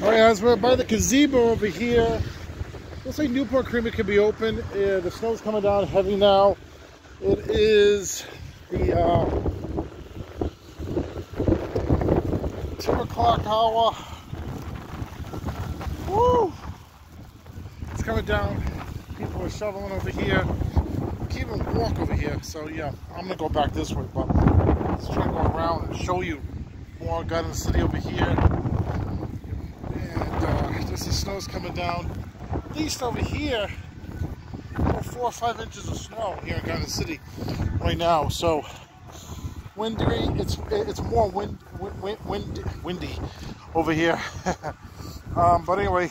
All right, guys, we're by the gazebo over here. Looks like Newport Creamery could be open. Uh, the snow's coming down heavy now. It is the uh, two o'clock hour. Woo! It's coming down. People are shoveling over here. Can't even walk over here. So yeah, I'm gonna go back this way, but let's try to go around and show you more Garden City over here. And uh, just the snow's coming down. At least over here, four or five inches of snow here in Garden City right now. So windy. It's it's more wind, wind, wind windy over here. um, but anyway,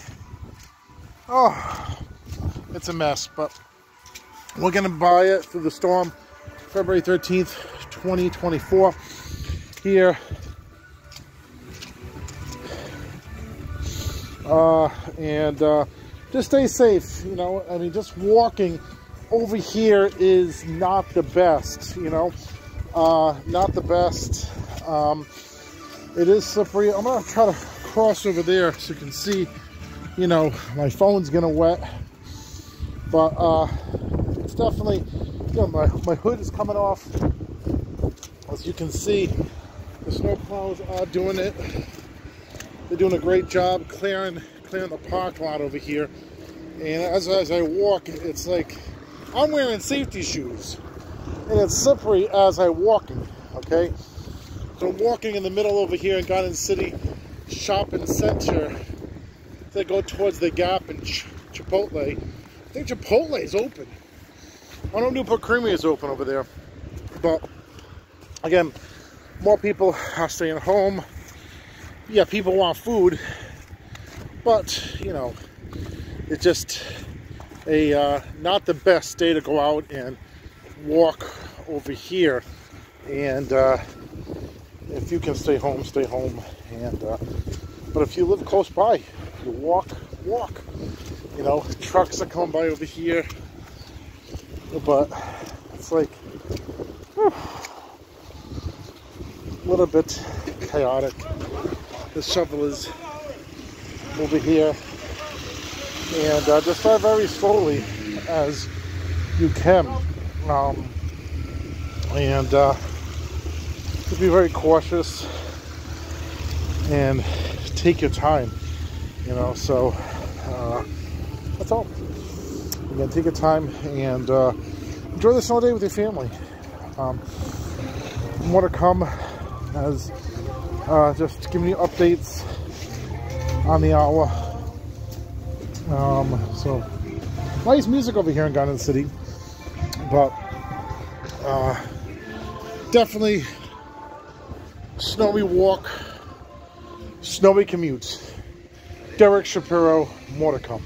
oh, it's a mess. But we're gonna buy it through the storm, February 13th, 2024. Here. Uh, and uh, just stay safe. You know, I mean, just walking over here is not the best. You know, uh, not the best. Um, it is slippery. I'm gonna try to cross over there so you can see. You know, my phone's gonna wet, but uh, it's definitely. You know, my my hood is coming off. As you can see, the snow plows are doing it. They're doing a great job clearing clearing the park lot over here. And as, as I walk, it's like I'm wearing safety shoes. And it's slippery as I walking, okay? So I'm walking in the middle over here in Garden City Shopping Center. They go towards the Gap and Ch Chipotle. I think Chipotle is open. I don't know Newport Creamery is open over there. But, again, more people are staying home. Yeah, people want food. But, you know, it's just a uh, not the best day to go out and walk over here. And uh, if you can stay home, stay home. And uh, but if you live close by, you walk, walk. You know, trucks are coming by over here. But it's like a little bit chaotic. The shovel is over here. And uh, just drive very slowly as you can. Um, and uh, be very cautious and take your time you know so uh, that's all. Again take your time and uh, enjoy the snow day with your family. Um, more to come as uh, just giving you updates on the hour um, so, nice music over here in Garden City. But, uh, definitely snowy walk, snowy commute. Derek Shapiro, more to come.